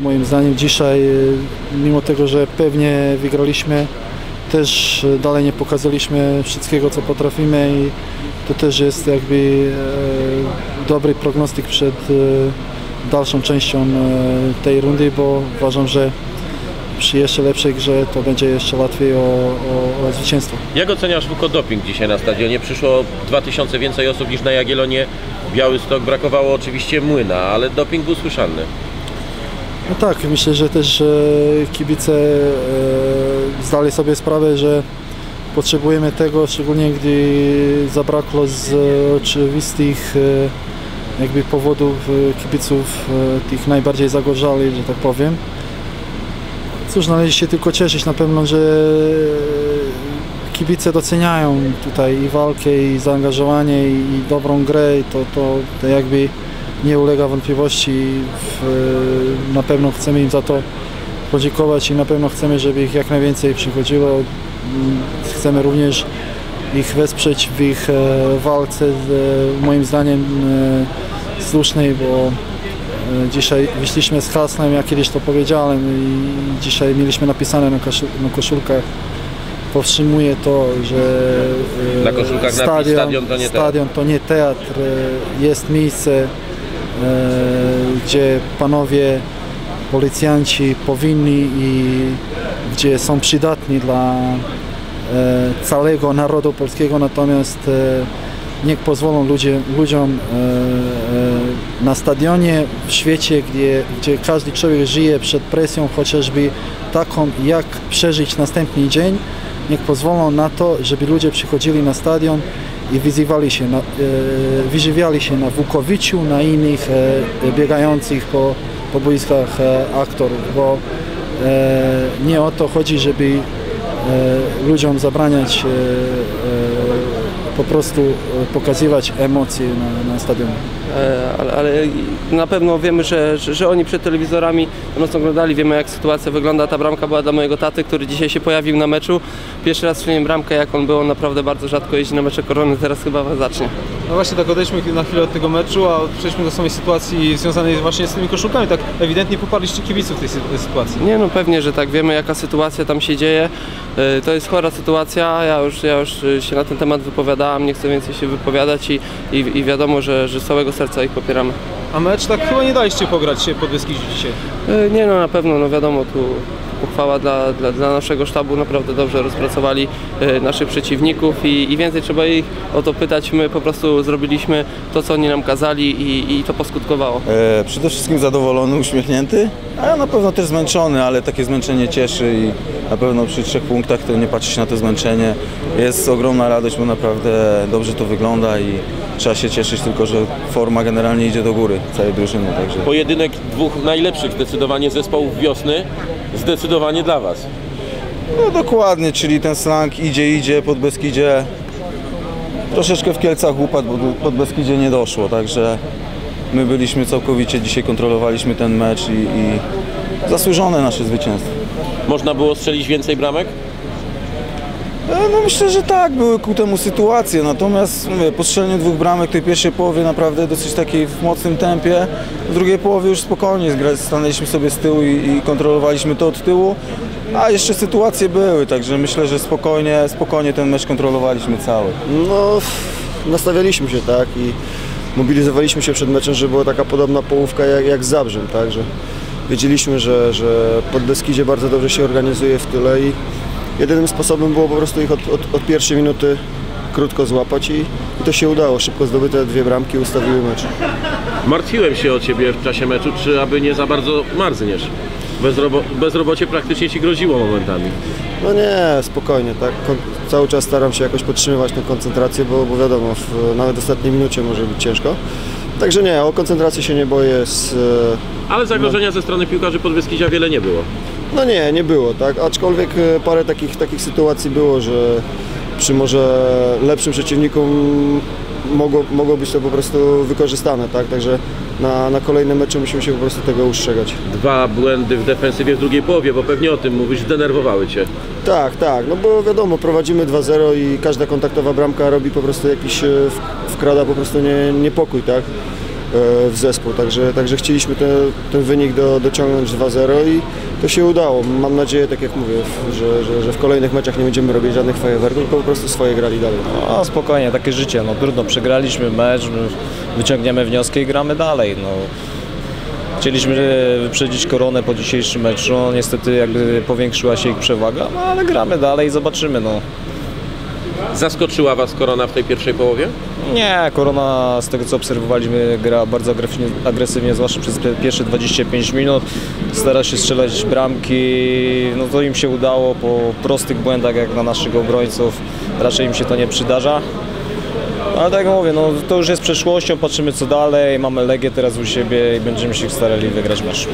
Moim zdaniem dzisiaj, y, mimo tego, że pewnie wygraliśmy, też y, dalej nie pokazaliśmy wszystkiego, co potrafimy i to też jest jakby e, dobry prognostyk przed dalszą częścią tej rundy, bo uważam, że przy jeszcze lepszej grze to będzie jeszcze łatwiej o, o, o zwycięstwo. Jak oceniasz doping dzisiaj na stadionie? Przyszło 2000 więcej osób niż na Jagiellonie. Białystok brakowało oczywiście młyna, ale doping był słyszalny. No tak, myślę, że też e, kibice e, zdali sobie sprawę, że potrzebujemy tego, szczególnie gdy zabrakło z oczywistych e, jakby powodów e, kibiców e, tych najbardziej zagorzałych, że tak powiem. Cóż, należy się tylko cieszyć na pewno, że kibice doceniają tutaj i walkę, i zaangażowanie, i, i dobrą grę, i to, to, to jakby nie ulega wątpliwości. Na pewno chcemy im za to podziękować i na pewno chcemy, żeby ich jak najwięcej przychodziło. Chcemy również ich wesprzeć w ich e, walce, z, e, moim zdaniem e, słusznej, bo dzisiaj wyszliśmy z hasłem, ja kiedyś to powiedziałem i dzisiaj mieliśmy napisane na, koszu, na koszulkach powstrzymuje to, że Na koszulkach napis stadion to nie teatr. stadion to nie teatr, jest miejsce, gdzie panowie policjanci powinni i gdzie są przydatni dla e, całego narodu polskiego, natomiast e, niech pozwolą ludzie, ludziom e, e, na stadionie w świecie, gdzie, gdzie każdy człowiek żyje przed presją chociażby taką, jak przeżyć następny dzień, niech pozwolą na to, żeby ludzie przychodzili na stadion i wyzywali się, na, e, wyżywiali się na Wukowiciu, na innych e, biegających po, po boiskach e, aktorów, bo e, nie o to chodzi, żeby e, ludziom zabraniać e, po prostu e, pokazywać emocje na, na stadionie. E, ale, ale na pewno wiemy, że, że, że oni przed telewizorami nas oglądali, wiemy jak sytuacja wygląda. Ta bramka była dla mojego taty, który dzisiaj się pojawił na meczu. Pierwszy raz strzeliłem bramkę, jak on był, on naprawdę bardzo rzadko jeździ na mecze korony, teraz chyba zacznie. No właśnie tak odejdźmy na chwilę od tego meczu, a przejdźmy do samej sytuacji związanej właśnie z tymi koszulkami. Tak ewidentnie poparliście kibiców w tej sy- sytuacji. Nie no pewnie, że tak, wiemy jaka sytuacja tam się dzieje. E, To jest chora sytuacja, ja już, ja już się na ten temat wypowiadałem, nie chcę więcej się wypowiadać i, i, i wiadomo, że, że z całego serca ich popieramy. A mecz tak chyba nie daliście pograć się pod Beskidzie dzisiaj. E, Nie no, na pewno, no wiadomo, tu uchwała dla, dla, dla naszego sztabu, naprawdę dobrze rozpracowali e, naszych przeciwników i, i więcej trzeba ich o to pytać. My po prostu zrobiliśmy to, co oni nam kazali i, i to poskutkowało. E, przede wszystkim zadowolony, uśmiechnięty, a na pewno też zmęczony, ale takie zmęczenie cieszy i na pewno przy trzech punktach to nie patrzy się na to zmęczenie. Jest ogromna radość, bo naprawdę dobrze to wygląda i trzeba się cieszyć tylko, że forma generalnie idzie do góry całej drużyny. Także. Pojedynek dwóch najlepszych zdecydowanie zespołów wiosny, zdecydowanie dla Was. No dokładnie, czyli ten slang idzie, idzie, pod Beskidzie troszeczkę w Kielcach upadł, bo pod Beskidzie nie doszło, także my byliśmy całkowicie, dzisiaj kontrolowaliśmy ten mecz i, i zasłużone nasze zwycięstwo. Można było strzelić więcej bramek? E, No myślę, że tak, były ku temu sytuacje, natomiast mówię, po strzeleniu dwóch bramek w tej pierwszej połowie naprawdę dosyć takiej w mocnym tempie, w drugiej połowie już spokojnie stanęliśmy sobie z tyłu i, i kontrolowaliśmy to od tyłu, a jeszcze sytuacje były, także myślę, że spokojnie, spokojnie ten mecz kontrolowaliśmy cały. No, nastawialiśmy się tak i mobilizowaliśmy się przed meczem, że była taka podobna połówka jak, jak z Zabrzem, tak, że wiedzieliśmy, że, że pod Beskidzie bardzo dobrze się organizuje w tyle i jedynym sposobem było po prostu ich od, od, od pierwszej minuty krótko złapać i, i to się udało. Szybko zdobyte dwie bramki ustawiły mecz. Martwiłem się o Ciebie w czasie meczu, czy aby nie za bardzo marzniesz. Bezrobo bezrobocie praktycznie Ci groziło momentami. No nie, spokojnie, tak. Kon- cały czas staram się jakoś podtrzymywać tę koncentrację, bo, bo wiadomo, w, nawet w ostatniej minucie może być ciężko. Także nie, o koncentracji się nie boję. Z, e, Ale zagrożenia ze strony piłkarzy Podbeskidzia wiele nie było. No nie, nie było, tak. Aczkolwiek e, parę takich, takich sytuacji było, że przy może lepszym przeciwniku mogło, mogło być to po prostu wykorzystane, tak. Także na, na kolejne mecze musimy się po prostu tego ustrzegać. Dwa błędy w defensywie w drugiej połowie, bo pewnie o tym mówisz, zdenerwowały Cię. Tak, tak, no bo wiadomo, prowadzimy 2-0 i każda kontaktowa bramka robi po prostu jakiś, e, wkrada po prostu nie, niepokój, tak? W zespół, także, także chcieliśmy te, ten wynik do, dociągnąć 2-0 i to się udało. Mam nadzieję, tak jak mówię, że, że, że w kolejnych meczach nie będziemy robić żadnych fajerwerków, tylko po prostu swoje grali dalej. No spokojnie, takie życie, no trudno, przegraliśmy mecz, my wyciągniemy wnioski i gramy dalej, no. Chcieliśmy e, wyprzedzić koronę po dzisiejszym meczu, no, niestety jakby powiększyła się ich przewaga, no ale gramy dalej i zobaczymy, no. Zaskoczyła Was korona w tej pierwszej połowie? Nie, korona z tego co obserwowaliśmy gra bardzo agresywnie, agresywnie zwłaszcza przez pierwsze 25 minut. Stara się strzelać bramki, no to im się udało po prostych błędach jak na naszych obrońców. Raczej im się to nie przydarza. Ale tak jak mówię, no to już jest przeszłością, patrzymy co dalej, mamy Legię teraz u siebie i będziemy się starali wygrać mecz.